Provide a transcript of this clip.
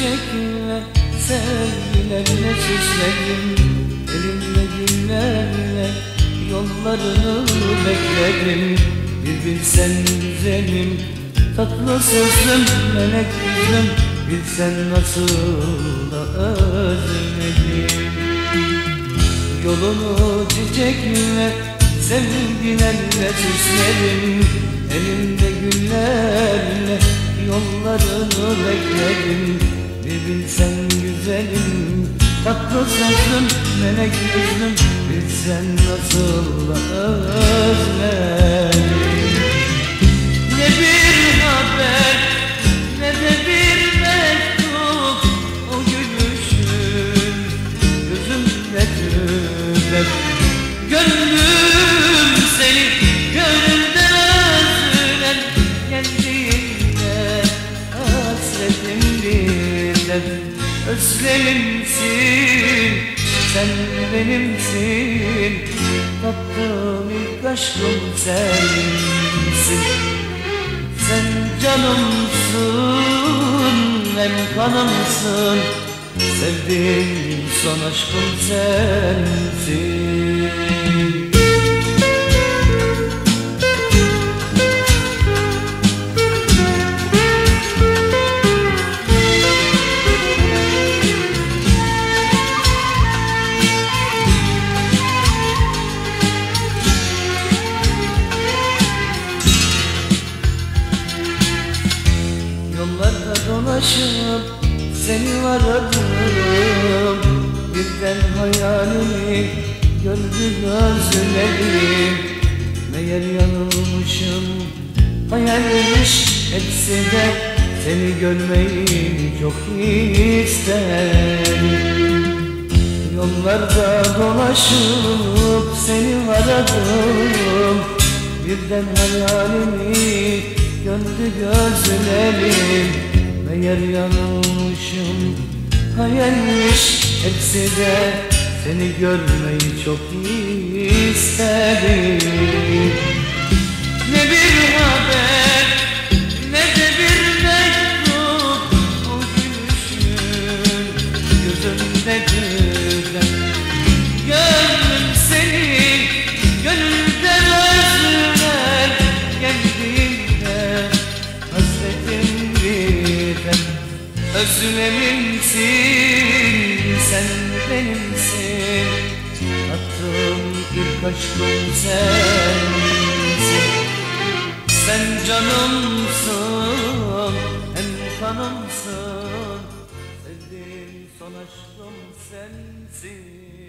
güllerle süsledim Elimde güllerle yollarını bekledim. Bir bilsen güzelim tatlı sözlüm melek yüzlüm Bilsen nasıl da özledim. Yolunu çiçekle sevgilerle süsledim Elimde güllerle yollarını bekledim sözlüm melek yüzlüm Bilsen nasıl da Özlemimsin sen benimsin. Tattığım ilk aşkım sensin. Sen canımsın hem kanımsın. Sevdiğim son aşkım sensin Yollarda dolaşıp seni aradım. Birden hayalini gördü gözlerim. Meğer yanılmışım hayalmiş hepsi de Seni görmeyi çok isterim Yollarda dolaşıp seni aradım. Birden hayalimi gördü gözlerim. Meğer yanılmışım hayalmiş. Hepsi de Seni görmeyi çok istedim Özlemimsin sen benimsin. Tattığım ilk aşkım sensin Sen canımsın hem kanımsın. Sevdiğim son aşkım sensin